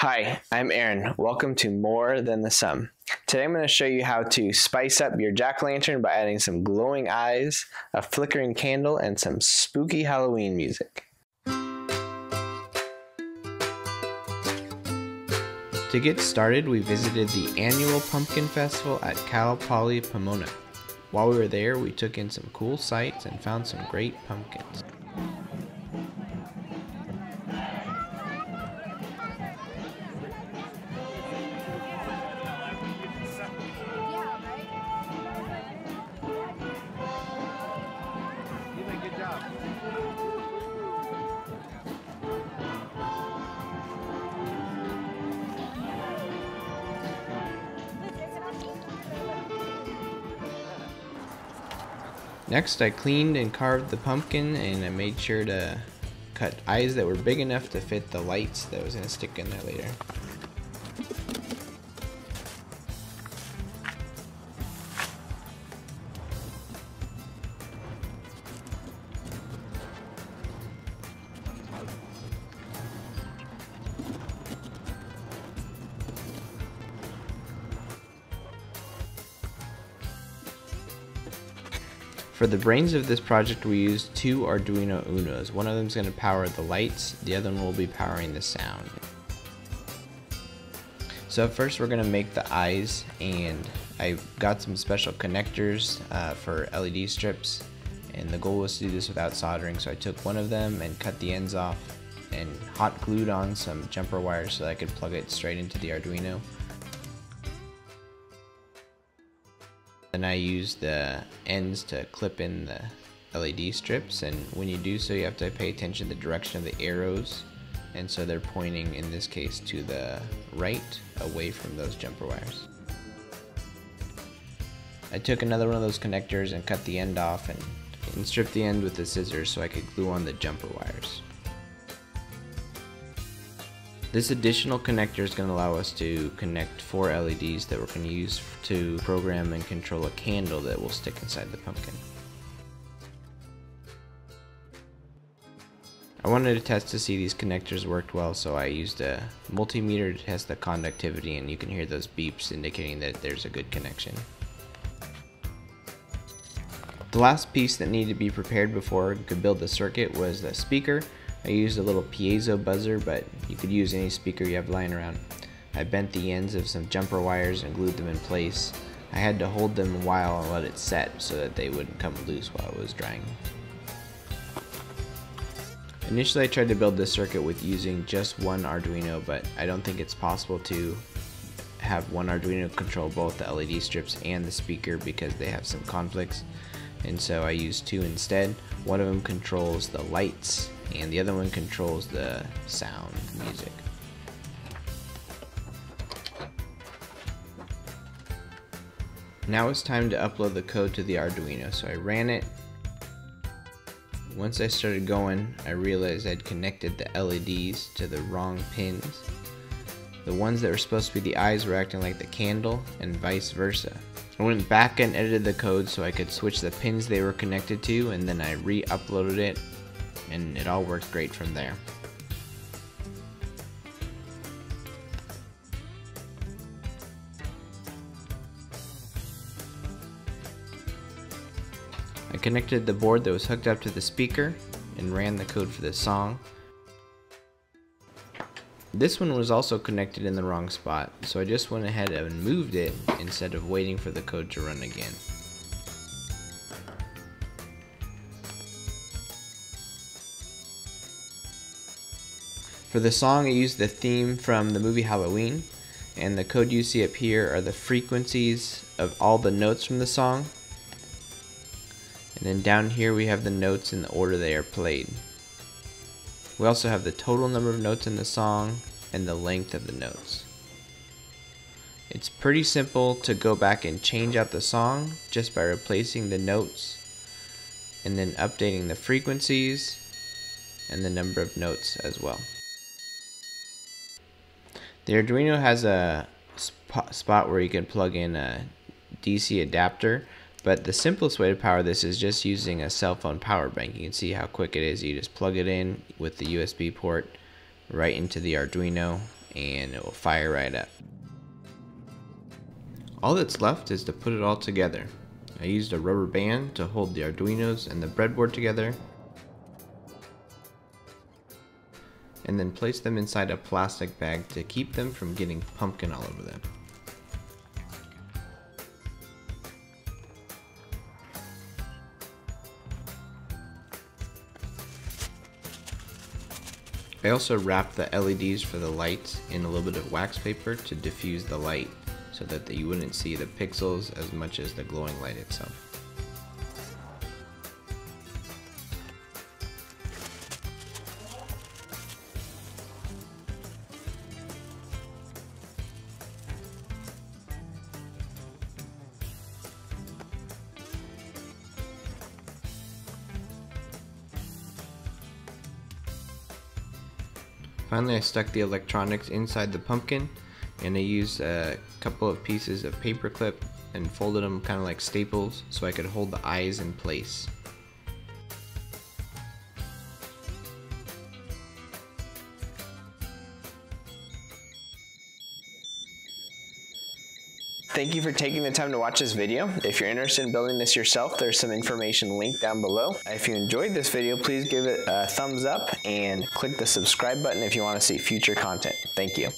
Hi, I'm Aaron. Welcome to More Than the Sum. Today I'm going to show you how to spice up your jack-o'-lantern by adding some glowing eyes, a flickering candle, and some spooky Halloween music. To get started, we visited the annual Pumpkin Festival at Cal Poly Pomona. While we were there, we took in some cool sights and found some great pumpkins. Next, I cleaned and carved the pumpkin and I made sure to cut eyes that were big enough to fit the lights that was going to stick in there later. For the brains of this project we used two Arduino Unos. One of them is going to power the lights, the other one will be powering the sound. So first we're going to make the eyes and I got some special connectors uh, for LED strips and the goal was to do this without soldering so I took one of them and cut the ends off and hot glued on some jumper wires so I could plug it straight into the Arduino. Then I use the ends to clip in the LED strips and when you do so you have to pay attention to the direction of the arrows and so they're pointing in this case to the right away from those jumper wires. I took another one of those connectors and cut the end off and, and stripped the end with the scissors so I could glue on the jumper wires. This additional connector is going to allow us to connect four LEDs that we're going to use to program and control a candle that will stick inside the pumpkin. I wanted to test to see these connectors worked well so I used a multimeter to test the conductivity and you can hear those beeps indicating that there's a good connection. The last piece that needed to be prepared before we could build the circuit was the speaker I used a little piezo buzzer, but you could use any speaker you have lying around. I bent the ends of some jumper wires and glued them in place. I had to hold them while and let it set so that they wouldn't come loose while it was drying. Initially I tried to build this circuit with using just one Arduino, but I don't think it's possible to have one Arduino control both the LED strips and the speaker because they have some conflicts. And so I used two instead. One of them controls the lights and the other one controls the sound music. Now it's time to upload the code to the Arduino, so I ran it. Once I started going, I realized I'd connected the LEDs to the wrong pins. The ones that were supposed to be the eyes were acting like the candle, and vice versa. I went back and edited the code so I could switch the pins they were connected to, and then I re-uploaded it and it all worked great from there. I connected the board that was hooked up to the speaker and ran the code for the song. This one was also connected in the wrong spot, so I just went ahead and moved it instead of waiting for the code to run again. For the song, I used the theme from the movie Halloween, and the code you see up here are the frequencies of all the notes from the song. And then down here we have the notes in the order they are played. We also have the total number of notes in the song and the length of the notes. It's pretty simple to go back and change out the song just by replacing the notes and then updating the frequencies and the number of notes as well. The Arduino has a sp spot where you can plug in a DC adapter, but the simplest way to power this is just using a cell phone power bank. You can see how quick it is. You just plug it in with the USB port right into the Arduino and it will fire right up. All that's left is to put it all together. I used a rubber band to hold the Arduinos and the breadboard together and then place them inside a plastic bag to keep them from getting pumpkin all over them. I also wrapped the LEDs for the lights in a little bit of wax paper to diffuse the light so that you wouldn't see the pixels as much as the glowing light itself. Finally I stuck the electronics inside the pumpkin and I used a couple of pieces of paper clip and folded them kind of like staples so I could hold the eyes in place. Thank you for taking the time to watch this video. If you're interested in building this yourself, there's some information linked down below. If you enjoyed this video, please give it a thumbs up and click the subscribe button if you want to see future content. Thank you.